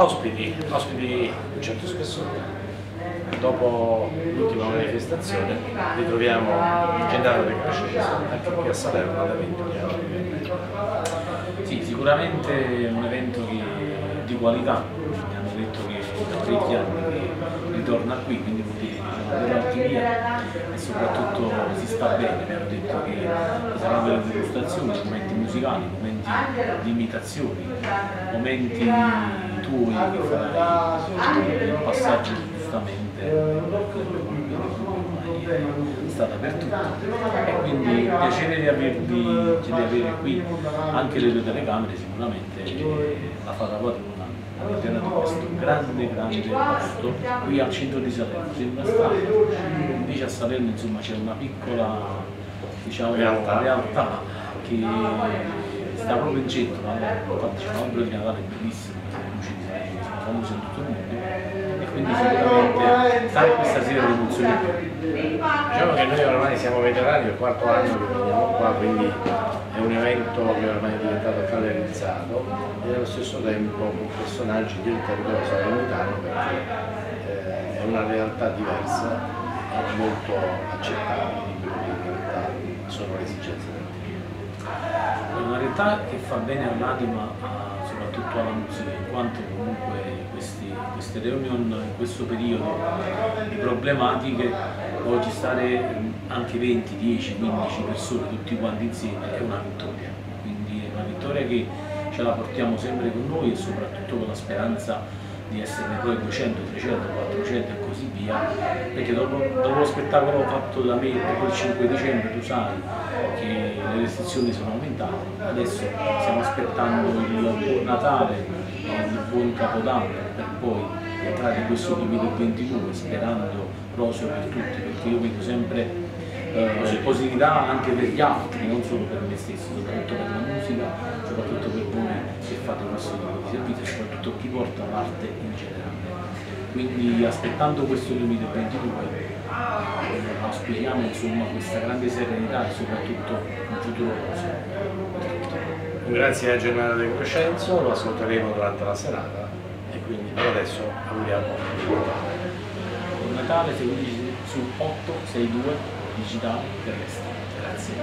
Ospiti, ospiti un certo spessore. Dopo l'ultima manifestazione ritroviamo Gennaro De Crescenzo anche qui a Salerno all'evento di oggi. Sì, sicuramente un evento che, di qualità, mi hanno detto che da parecchi anni ritorna qui, quindi vuol dire dell'alchimia e soprattutto si sta bene, mi hanno detto che saranno delle degustazioni, momenti musicali, momenti di imitazioni, momenti tuoi che passaggio giustamente ormai è stata per tutto e quindi piacere di avervi di avere qui anche le due telecamere sicuramente la fata padrona all'interno di questo grande grande posto qui al centro di Salerno sembra strano. Invece a Salerno insomma c'è una piccola diciamo, Realtà. realtà che sta proprio in centro infatti c'è un albero di Natale bellissimo con le luci di Salerno che sono famose in tutto il mondo e quindi questa sera di emozioni Diciamo che noi ormai siamo veterani, è il quarto anno che veniamo qua, quindi è un evento che ormai è diventato calendarizzato e allo stesso tempo personaggi del territorio salernitano perché eh, è una realtà diversa e molto accettabile di quello che in realtà sono le esigenze del territorio. È una realtà che fa bene all'anima, soprattutto alla musica, in quanto comunque queste reunion in questo periodo di problematiche, oggi stare anche 20, 10, 15 persone tutti quanti insieme è una vittoria. Quindi è una vittoria che ce la portiamo sempre con noi e soprattutto con la speranza di esserne poi 200, 300, 400 e così via, perché dopo, dopo lo spettacolo fatto da me dopo il 5 dicembre tu sai che le restrizioni sono aumentate, adesso stiamo aspettando il buon Natale il buon Capodanno per poi in questo 2022 sperando roseo per tutti, perché io vedo sempre eh, positività anche per gli altri, non solo per me stesso, soprattutto per la musica, soprattutto per voi che fate questo tipo di servizio soprattutto chi porta l'arte in generale. Quindi aspettando questo 2022 eh, auspichiamo insomma questa grande serenità e soprattutto un futuro roseo. Grazie a Gennaro De Crescenzo, lo ascolteremo durante la serata e quindi per adesso auguriamo buon Natale. Buon Natale, seguiteci su 862 digitale terrestre. Grazie.